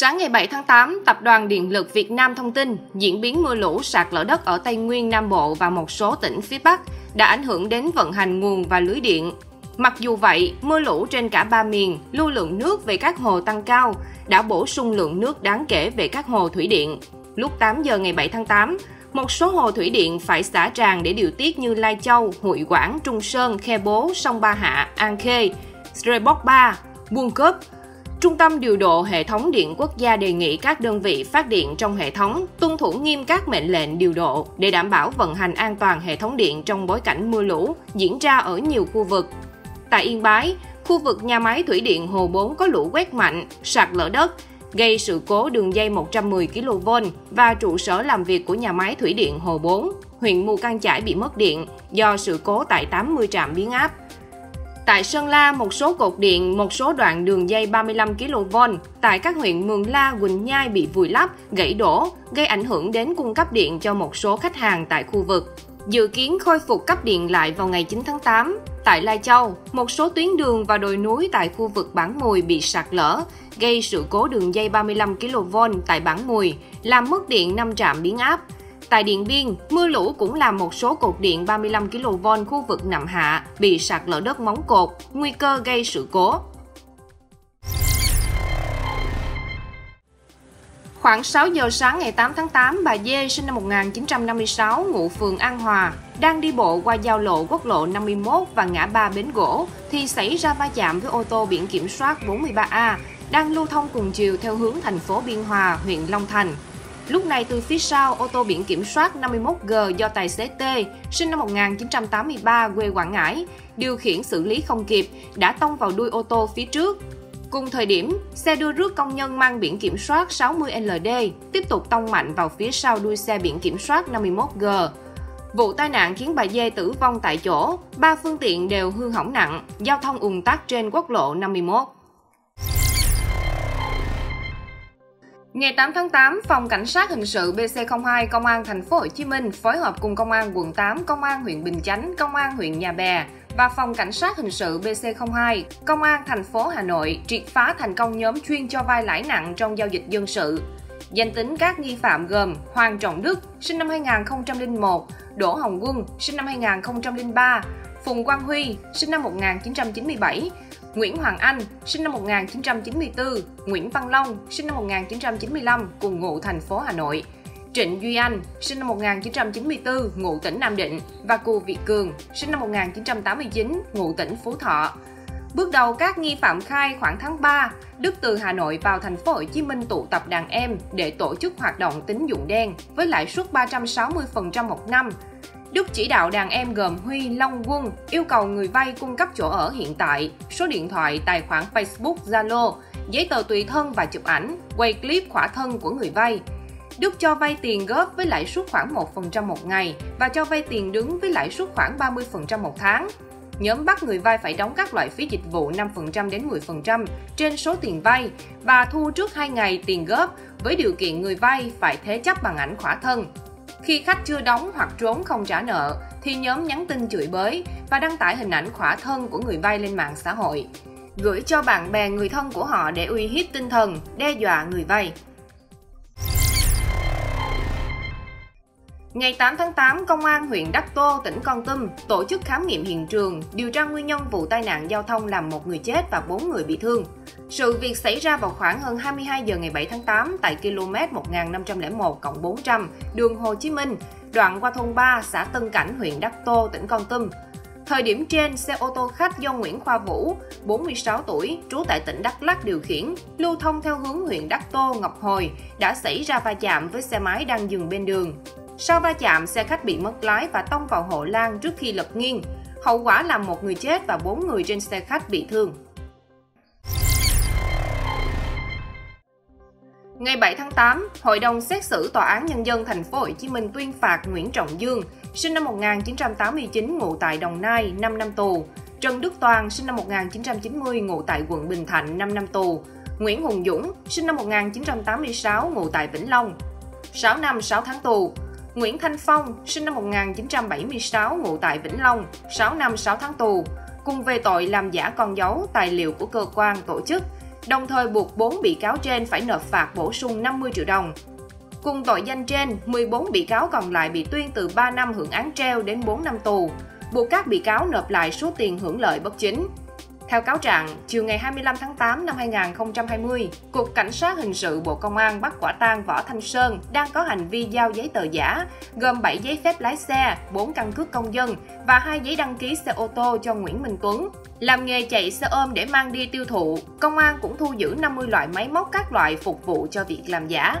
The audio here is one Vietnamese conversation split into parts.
Sáng ngày 7 tháng 8, Tập đoàn Điện lực Việt Nam thông tin diễn biến mưa lũ sạt lở đất ở Tây Nguyên, Nam Bộ và một số tỉnh phía Bắc đã ảnh hưởng đến vận hành nguồn và lưới điện. Mặc dù vậy, mưa lũ trên cả ba miền, lưu lượng nước về các hồ tăng cao, đã bổ sung lượng nước đáng kể về các hồ thủy điện. Lúc 8 giờ ngày 7 tháng 8, một số hồ thủy điện phải xả tràn để điều tiết như Lai Châu, Hội Quảng, Trung Sơn, Khe Bố, Sông Ba Hạ, An Khê, Srebok Ba, Buôn Cớp, Trung tâm điều độ hệ thống điện quốc gia đề nghị các đơn vị phát điện trong hệ thống tuân thủ nghiêm các mệnh lệnh điều độ để đảm bảo vận hành an toàn hệ thống điện trong bối cảnh mưa lũ diễn ra ở nhiều khu vực. Tại Yên Bái, khu vực nhà máy thủy điện Hồ 4 có lũ quét mạnh, sạt lở đất, gây sự cố đường dây 110 kV và trụ sở làm việc của nhà máy thủy điện Hồ 4, huyện Mù Căng Chải bị mất điện do sự cố tại 80 trạm biến áp. Tại Sơn La, một số cột điện, một số đoạn đường dây 35 kV tại các huyện Mường La, Quỳnh Nhai bị vùi lấp, gãy đổ, gây ảnh hưởng đến cung cấp điện cho một số khách hàng tại khu vực. Dự kiến khôi phục cấp điện lại vào ngày 9 tháng 8. Tại Lai Châu, một số tuyến đường và đồi núi tại khu vực Bản Mùi bị sạt lở, gây sự cố đường dây 35 kV tại Bản Mùi, làm mất điện 5 trạm biến áp. Tại Điện Biên, mưa lũ cũng làm một số cột điện 35 kV khu vực Nậm Hạ bị sạt lở đất móng cột, nguy cơ gây sự cố. Khoảng 6 giờ sáng ngày 8 tháng 8, bà Dê sinh năm 1956, ngụ phường An Hòa, đang đi bộ qua giao lộ quốc lộ 51 và ngã ba Bến Gỗ thì xảy ra va chạm với ô tô biển kiểm soát 43A đang lưu thông cùng chiều theo hướng thành phố Biên Hòa, huyện Long Thành. Lúc này từ phía sau, ô tô biển kiểm soát 51G do tài xế T, sinh năm 1983, quê Quảng Ngãi, điều khiển xử lý không kịp, đã tông vào đuôi ô tô phía trước. Cùng thời điểm, xe đưa rước công nhân mang biển kiểm soát 60LD tiếp tục tông mạnh vào phía sau đuôi xe biển kiểm soát 51G. Vụ tai nạn khiến bà Dê tử vong tại chỗ, ba phương tiện đều hư hỏng nặng, giao thông ùn tắc trên quốc lộ 51. Ngày 8 tháng 8, Phòng Cảnh sát hình sự BC02 Công an thành phố Hồ Chí Minh phối hợp cùng Công an quận 8, Công an huyện Bình Chánh, Công an huyện Nhà Bè và Phòng Cảnh sát hình sự BC02 Công an thành phố Hà Nội triệt phá thành công nhóm chuyên cho vay lãi nặng trong giao dịch dân sự. Danh tính các nghi phạm gồm Hoàng Trọng Đức, sinh năm 2001, Đỗ Hồng Quân, sinh năm 2003, Phùng Quang Huy, sinh năm 1997, Nguyễn Hoàng Anh, sinh năm 1994, Nguyễn Văn Long, sinh năm 1995, cùng ngụ thành phố Hà Nội. Trịnh Duy Anh, sinh năm 1994, ngụ tỉnh Nam Định và Cù Việt Cường, sinh năm 1989, ngụ tỉnh Phú Thọ. Bước đầu các nghi phạm khai khoảng tháng 3, Đức từ Hà Nội vào thành phố Hồ Chí Minh tụ tập đàn em để tổ chức hoạt động tín dụng đen với lãi suất 360% một năm Đức chỉ đạo đàn em gồm Huy, Long, Quân yêu cầu người vay cung cấp chỗ ở hiện tại, số điện thoại, tài khoản Facebook, Zalo, giấy tờ tùy thân và chụp ảnh, quay clip khỏa thân của người vay. Đức cho vay tiền góp với lãi suất khoảng 1% một ngày và cho vay tiền đứng với lãi suất khoảng 30% một tháng. Nhóm bắt người vay phải đóng các loại phí dịch vụ 5% đến 10% trên số tiền vay và thu trước 2 ngày tiền góp với điều kiện người vay phải thế chấp bằng ảnh khỏa thân. Khi khách chưa đóng hoặc trốn không trả nợ, thì nhóm nhắn tin chửi bới và đăng tải hình ảnh khỏa thân của người vay lên mạng xã hội, gửi cho bạn bè người thân của họ để uy hiếp tinh thần, đe dọa người vay. Ngày 8 tháng 8, Công an huyện Đắc Tô, tỉnh Con Tum tổ chức khám nghiệm hiện trường, điều tra nguyên nhân vụ tai nạn giao thông làm một người chết và bốn người bị thương. Sự việc xảy ra vào khoảng hơn 22 giờ ngày 7 tháng 8 tại km 1501 400 đường Hồ Chí Minh, đoạn qua thôn 3, xã Tân Cảnh, huyện Đắc Tô, tỉnh Con Tum. Thời điểm trên, xe ô tô khách do Nguyễn Khoa Vũ, 46 tuổi, trú tại tỉnh Đắk Lắk điều khiển, lưu thông theo hướng huyện Đắc Tô, Ngọc Hồi, đã xảy ra va chạm với xe máy đang dừng bên đường. Sau va chạm, xe khách bị mất lái và tông vào hộ lan trước khi lật nghiêng. Hậu quả là một người chết và bốn người trên xe khách bị thương. Ngày 7 tháng 8, Hội đồng xét xử Tòa án Nhân dân Thành phố Hồ Chí Minh tuyên phạt Nguyễn Trọng Dương, sinh năm 1989, ngụ tại Đồng Nai, 5 năm tù, Trần Đức Toàn, sinh năm 1990, ngụ tại quận Bình Thạnh, 5 năm tù, Nguyễn Hùng Dũng, sinh năm 1986, ngụ tại Vĩnh Long, 6 năm 6 tháng tù, Nguyễn Thanh Phong, sinh năm 1976, ngụ tại Vĩnh Long, 6 năm 6 tháng tù, cùng về tội làm giả con dấu, tài liệu của cơ quan, tổ chức, đồng thời buộc 4 bị cáo trên phải nộp phạt bổ sung 50 triệu đồng. Cùng tội danh trên, 14 bị cáo còn lại bị tuyên từ 3 năm hưởng án treo đến 4 năm tù, buộc các bị cáo nộp lại số tiền hưởng lợi bất chính. Theo cáo trạng, chiều ngày 25 tháng 8 năm 2020, Cục Cảnh sát Hình sự Bộ Công an bắt quả tang Võ Thanh Sơn đang có hành vi giao giấy tờ giả, gồm 7 giấy phép lái xe, 4 căn cước công dân và 2 giấy đăng ký xe ô tô cho Nguyễn Minh Tuấn. Làm nghề chạy xe ôm để mang đi tiêu thụ, công an cũng thu giữ 50 loại máy móc các loại phục vụ cho việc làm giả.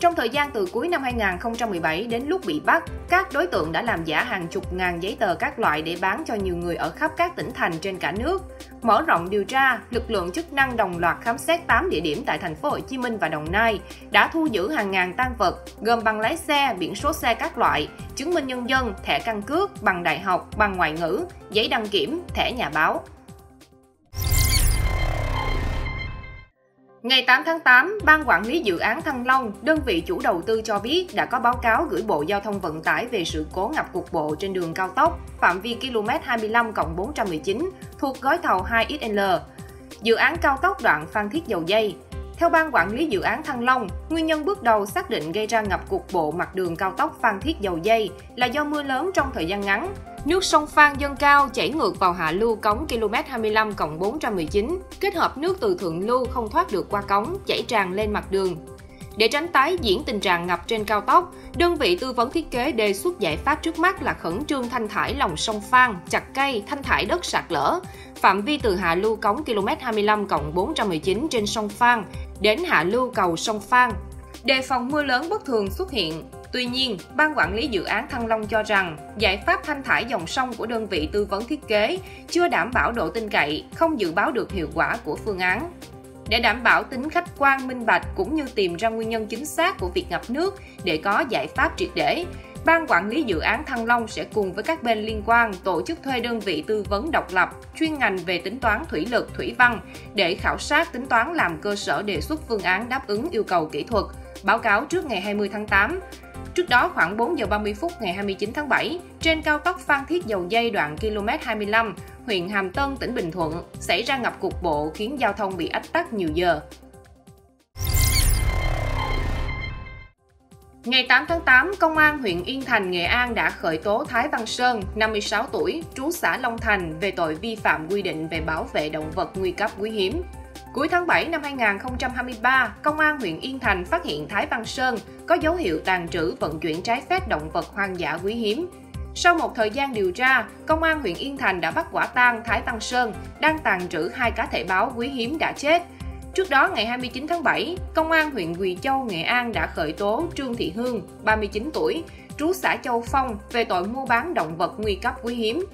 Trong thời gian từ cuối năm 2017 đến lúc bị bắt, các đối tượng đã làm giả hàng chục ngàn giấy tờ các loại để bán cho nhiều người ở khắp các tỉnh thành trên cả nước. Mở rộng điều tra, lực lượng chức năng đồng loạt khám xét 8 địa điểm tại thành phố Hồ Chí Minh và Đồng Nai, đã thu giữ hàng ngàn tang vật gồm bằng lái xe, biển số xe các loại, chứng minh nhân dân, thẻ căn cước, bằng đại học, bằng ngoại ngữ, giấy đăng kiểm, thẻ nhà báo. Ngày 8 tháng 8, Ban Quản lý Dự án Thăng Long, đơn vị chủ đầu tư cho biết đã có báo cáo gửi Bộ Giao thông Vận tải về sự cố ngập cục bộ trên đường cao tốc phạm vi km 25 419 thuộc gói thầu 2XL. Dự án cao tốc đoạn Phan Thiết Dầu Dây, theo Ban Quản lý Dự án Thăng Long, nguyên nhân bước đầu xác định gây ra ngập cục bộ mặt đường cao tốc Phan Thiết Dầu Dây là do mưa lớn trong thời gian ngắn. Nước sông Phan dâng cao chảy ngược vào hạ lưu cống km 25 419, kết hợp nước từ thượng lưu không thoát được qua cống, chảy tràn lên mặt đường. Để tránh tái diễn tình trạng ngập trên cao tốc, đơn vị tư vấn thiết kế đề xuất giải pháp trước mắt là khẩn trương thanh thải lòng sông Phan, chặt cây, thanh thải đất sạt lở, phạm vi từ hạ lưu cống km 25 419 trên sông Phan đến hạ lưu cầu sông Phan. Đề phòng mưa lớn bất thường xuất hiện, Tuy nhiên, Ban quản lý dự án Thăng Long cho rằng giải pháp thanh thải dòng sông của đơn vị tư vấn thiết kế chưa đảm bảo độ tin cậy, không dự báo được hiệu quả của phương án. Để đảm bảo tính khách quan minh bạch cũng như tìm ra nguyên nhân chính xác của việc ngập nước để có giải pháp triệt để, Ban quản lý dự án Thăng Long sẽ cùng với các bên liên quan tổ chức thuê đơn vị tư vấn độc lập, chuyên ngành về tính toán thủy lực, thủy văn để khảo sát tính toán làm cơ sở đề xuất phương án đáp ứng yêu cầu kỹ thuật, báo cáo trước ngày 20 tháng 8. Trước đó khoảng 4 giờ 30 phút ngày 29 tháng 7, trên cao tốc Phan Thiết Dầu Dây đoạn km 25, huyện Hàm Tân, tỉnh Bình Thuận, xảy ra ngập cục bộ khiến giao thông bị ách tắc nhiều giờ. Ngày 8 tháng 8, Công an huyện Yên Thành, Nghệ An đã khởi tố Thái Văn Sơn, 56 tuổi, trú xã Long Thành về tội vi phạm quy định về bảo vệ động vật nguy cấp quý hiếm. Cuối tháng 7 năm 2023, Công an huyện Yên Thành phát hiện Thái Văn Sơn có dấu hiệu tàn trữ vận chuyển trái phép động vật hoang dã quý hiếm. Sau một thời gian điều tra, Công an huyện Yên Thành đã bắt quả tang Thái Văn Sơn đang tàn trữ hai cá thể báo quý hiếm đã chết. Trước đó, ngày 29 tháng 7, Công an huyện Quỳ Châu, Nghệ An đã khởi tố Trương Thị Hương, 39 tuổi, trú xã Châu Phong về tội mua bán động vật nguy cấp quý hiếm.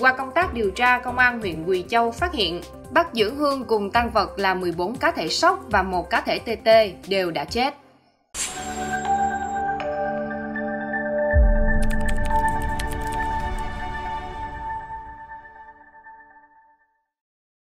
Qua công tác điều tra, Công an huyện Quỳ Châu phát hiện bắt giữ Hương cùng tăng vật là 14 cá thể sóc và một cá thể TT đều đã chết.